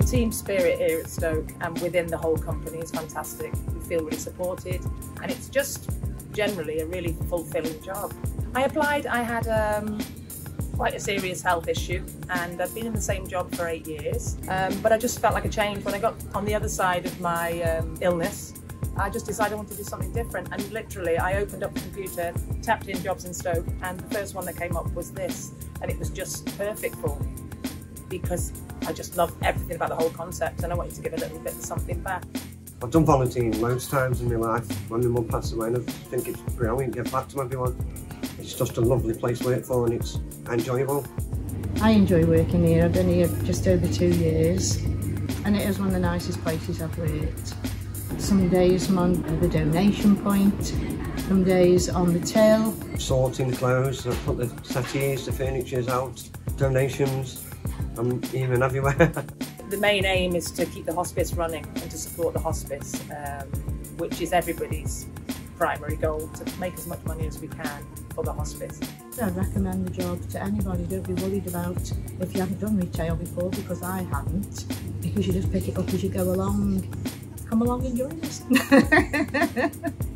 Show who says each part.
Speaker 1: team spirit here at Stoke and within the whole company is fantastic. We feel really supported and it's just generally a really fulfilling job. I applied, I had um, quite a serious health issue and I've been in the same job for eight years um, but I just felt like a change when I got on the other side of my um, illness I just decided I wanted to do something different and literally I opened up the computer, tapped in jobs in Stoke and the first one that came up was this and it was just perfect for me because I just love everything about the whole concept and I wanted to give a little bit of something back.
Speaker 2: I've done volunteering loads of times in my life. When my mum passed away and I think it's brilliant, to give back to everyone. It's just a lovely place to work for and it's enjoyable.
Speaker 3: I enjoy working here. I've been here just over two years and it is one of the nicest places I've worked. Some days I'm on the donation point, some days on the till.
Speaker 2: Sorting the clothes, I put the settees, the furniture's out, donations, I'm even everywhere.
Speaker 1: the main aim is to keep the hospice running and to support the hospice, um, which is everybody's primary goal, to make as much money as we can for the hospice.
Speaker 3: I'd recommend the job to anybody. Don't be worried about if you haven't done retail before, because I hadn't, because you just pick it up as you go along. Come along and join us.